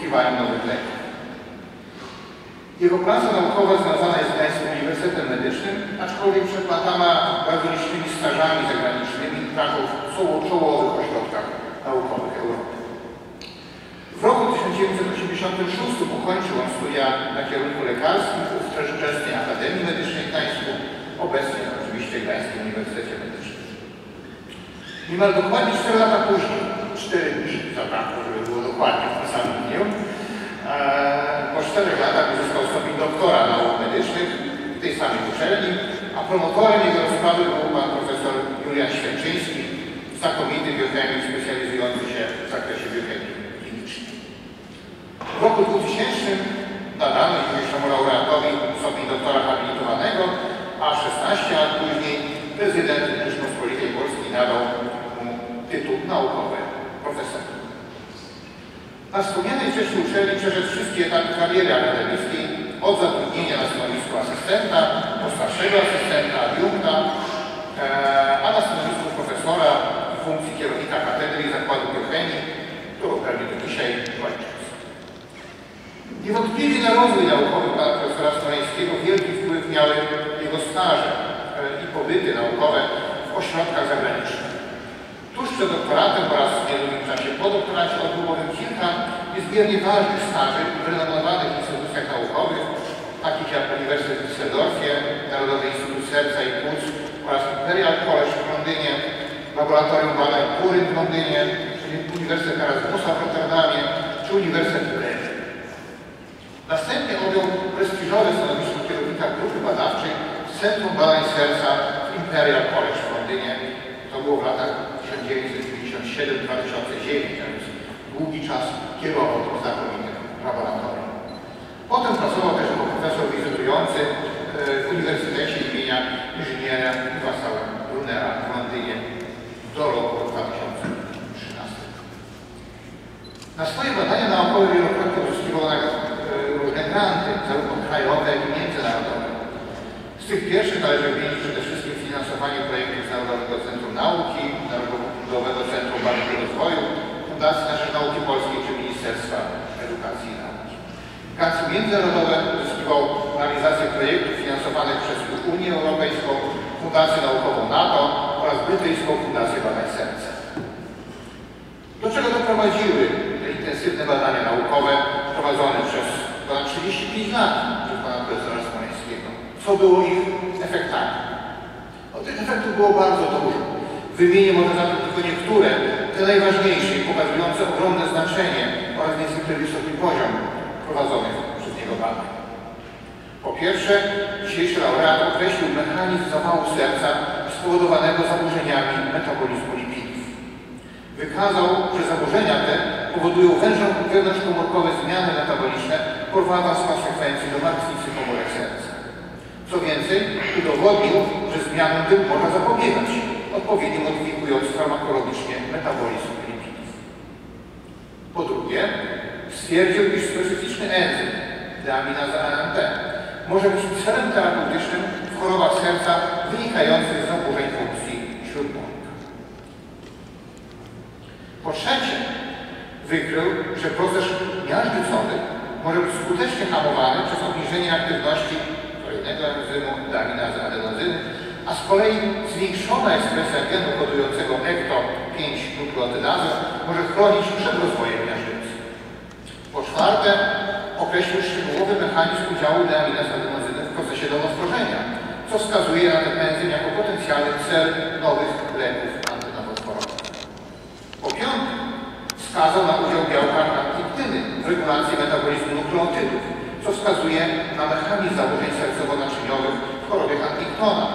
poszukiwaniu nowych leków. Jego praca naukowa związana jest z Gdańskim Uniwersytetem Medycznym, aczkolwiek przeplatana bardzo licznymi stażami zagranicznymi Kraków czołowych ośrodkach naukowych Europy. W roku 1986 ukończył on studia na kierunku lekarskim w ówczesnej Akademii Medycznej Gdańsku, obecnie oczywiście w Gdańskim Uniwersytecie Medycznym. Niemal dokładnie 4 lata później, 4 dni zabrakło, żeby było dokładnie w tym samym dniu, po 4 latach uzyskał stopień doktora nauk medycznych samej uczelni, a promotorem jego rozprawy był pan profesor Julian Święczyński, znakomity biochemik specjalizujący się w zakresie biochemii klinicznej. W roku 2000 nadano dzisiejszemu laureatowi stopień doktora habilitowanego, a 16 lat później prezydent Rzeczpospolitej Polskiej nadał mu tytuł naukowy profesora. Na wspomnianej wcześniej uczelni przeszedł wszystkie etapy kariery akademickiej, od zatrudnienia na stanowisku asystenta, do starszego asystenta, adiunkta, e, a na stanowisku profesora w funkcji kierownika katedry i zakładu biochemii, którą pewnie do dzisiaj kończąc. Niewątpliwie na rozwój naukowy pana profesora Smoleńskiego wielki wpływ miały jego staże e, i pobyty naukowe w ośrodkach zagranicznych. Tuż przed doktoratem oraz w niedługim czasie po doktoracie odbył kilka niezmiernie ważnych staży w renomowanych instytucjach naukowych, jak Uniwersytet w Düsseldorfie, Narodowy Instytut Serca i Płuc oraz Imperial College w Londynie, Laboratorium Badań Kury w Londynie, Uniwersytet Erasmusa w Rotterdamie czy Uniwersytet w Brecie. Następnie objął prestiżowe stanowisko kierownika grupy badawczej w Centrum Badań Serca w Imperial College w Londynie. To było w latach 1997-2009, a więc długi czas kierował tym znakomitym laboratorium. Potem pracował też profesor wizytujący e, w Uniwersytecie imienia inżyniera Iwasała Brunera w Londynie do roku 2013. Na swoje badania naukowe wielokrotnie uzyskiwał różne granty, zarówno krajowe, jak i międzynarodowe. Z tych pierwszych należy wymienić przede wszystkim finansowanie projektów z Narodowego Centrum Nauki, Narodowego Centrum Badań i Rozwoju, Fundacji na Rzecz Nauki Polskiej czy Ministerstwa Edukacji i Nauki. Granty międzynarodowe uzyskiwał realizację projektów finansowanych przez Unię Europejską, Fundację Naukową NATO oraz Brytyjską Fundację Badań Serca. Do czego doprowadziły te intensywne badania naukowe prowadzone przez ponad 35 lat przez pana profesora Smoleńskiego? Co było ich efektami? No, tych efektów było bardzo dużo. Wymienię może zatem tylko niektóre, te najważniejsze i pokazujące ogromne znaczenie oraz niezwykle wysoki poziom prowadzonych przez niego badań. Po pierwsze, dzisiejszy laureat określił mechanizm zawału serca spowodowanego zaburzeniami metabolizmu lipidów. Wykazał, że zaburzenia te powodują wewnątrzkomórkowe zmiany metaboliczne, prowadząc w konsekwencji do martwicy komórek serca. Co więcej, udowodnił, że zmianom tym można zapobiegać, odpowiednio modyfikując farmakologicznie metabolizm lipidów. Po drugie, stwierdził, iż specyficzny enzym, deaminaza AMP, może być celem terapeutycznym w chorobach serca wynikających z zaburzeń funkcji śródbłąka. Po trzecie, wykrył, że proces miażdżycowy może być skutecznie hamowany przez obniżenie aktywności kolejnego enzymu deaminazy adenozyny, a z kolei zwiększona ekspresja genu kodującego ECTO-5-nukleotydazę może chronić przed rozwojem miażdżycy. Po czwarte, określił szczegółowy mechanizm udziału deaminazy adenozyny w procesie domozdrożenia, co wskazuje na ten jako potencjalny cel nowych leków antynowotworowych. Po piąte, wskazał na udział białka antyptyny w regulacji metabolizmu nukleotydów, co wskazuje na mechanizm zaburzeń sercowo-naczyniowych w chorobie Huntingtona,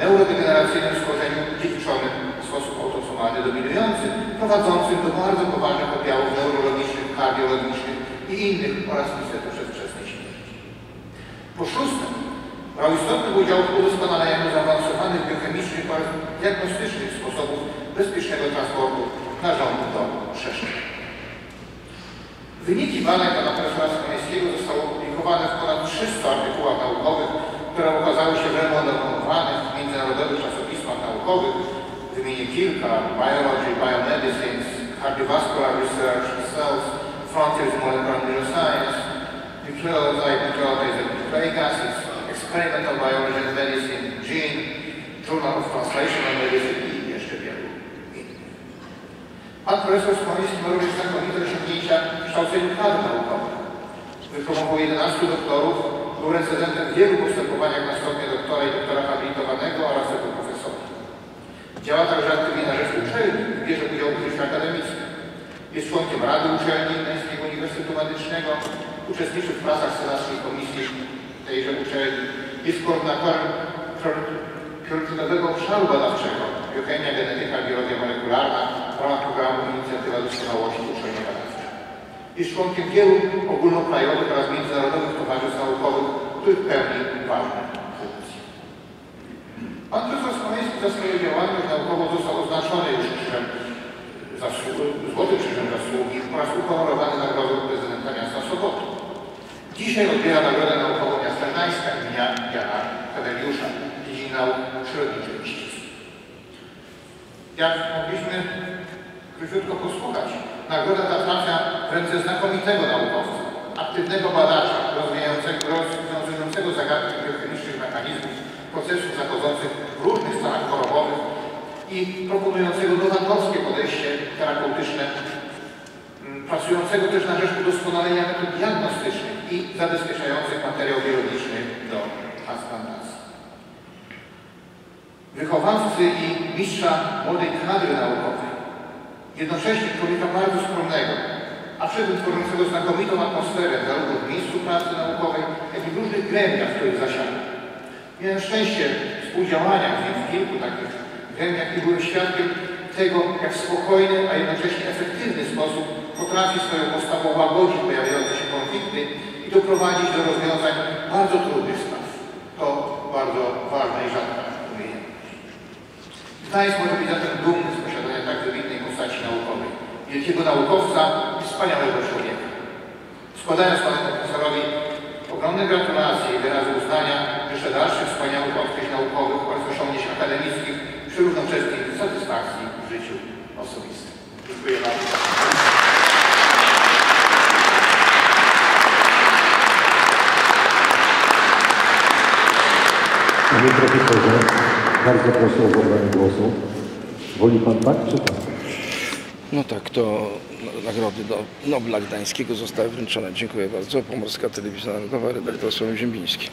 neurodegeneracyjnym schorzeniu dziedziczonym w sposób autosomalny dominujący, prowadzącym do bardzo poważnych objawów neurologicznych, kardiologicznych i innych oraz niestety przedwczesnej śmierci. Po szóste, brał istotny udział w udoskonaleniu zaawansowanych biochemicznych oraz diagnostycznych sposobów bezpiecznego transportu narządów do przeszczep. Wyniki badań pana profesora Smoleńskiego zostały opublikowane w ponad 300 artykułach naukowych, które ukazały się w renomowanych międzynarodowych czasopismach naukowych. Wymienię kilka. Biology, Biomedicine, Cardiovascular Research, Cells, Frontiers Molecular Neuroscience, Nucleoside Nucleotides and Nucleic Acids, Experimental Biology and Medicine, Gene, Journal of Translational Medicine i jeszcze wielu innych. Pan profesor Smoliński ma również znakomite osiągnięcia w kształceniu kadr naukowych. Wypromował 11 doktorów, był recydentem w wielu postępowaniach na stopnie doktora i doktora habilitowanego oraz jako profesora. Działa także aktywnie na rzecz uczelni, bierze udział w życiu akademickim. Jest członkiem Rady Uczelni Medycznego, uczestniczy w pracach Senackiej Komisji tejże uczelni, jest koordynatorem priorytetowego obszaru badawczego biochemia, genetyka, biologia molekularna w ramach programu Inicjatywa Doskonałości Uczelni Badawczej. Jest członkiem wielu ogólnokrajowych oraz międzynarodowych towarzystw naukowych, których pełni ważne funkcje. Pan profesor Smoleński za swoją działalność naukową został oznaczony już krzyżem Złotym Krzyżem Zasługi oraz uhonorowany nagrodą prezydenta miasta Sopotu. Dzisiaj odbiera nagrodę naukową miasta Gdańska imienia Jana Kadeliusza w dziedzinie nauk przyrodniczych. Jak mogliśmy króciutko posłuchać, nagroda ta trafia w ręce znakomitego naukowca, aktywnego badacza rozwijającego, rozwiązującego zagadki biochemicznych mechanizmów, procesów zachodzących w różnych stanach chorobowych i proponującego nowatorskie podejście terapeutyczne, mm, pracującego też na rzecz udoskonalenia metod diagnostycznych i zabezpieczających materiał biologiczny do transplantacji. Wychowawcy i mistrza młodej kadry naukowej, jednocześnie człowieka bardzo skromnego, a przy tym tworzącego znakomitą atmosferę zarówno w miejscu pracy naukowej, jak i w różnych gremiach, w których zasiada. Miałem szczęście współdziałania z nim w kilku takich gremiach i byłem świadkiem tego, jak w spokojny, a jednocześnie efektywny sposób potrafi swoją postawą łagodzić pojawiające się konflikty i doprowadzić do rozwiązań bardzo trudnych spraw. To bardzo ważna i rzadka umiejętność. Gdańsk może być zatem dumny z posiadania tak wybitnej postaci naukowej, wielkiego naukowca i wspaniałego człowieka. Składając panu profesorowi ogromne gratulacje i wyrazy uznania, życzę dalszych wspaniałych odkryć naukowych przy równoczesnej satysfakcji w życiu osobistym. Dziękuję bardzo. Panie profesorze, bardzo proszę o zabranie głosu. Woli pan tak czy tak? No tak, to nagrody do Nobla Gdańskiego zostały wręczone. Dziękuję bardzo. Pomorska Telewizja Narodowa, redaktor Sławomir Ziembiński.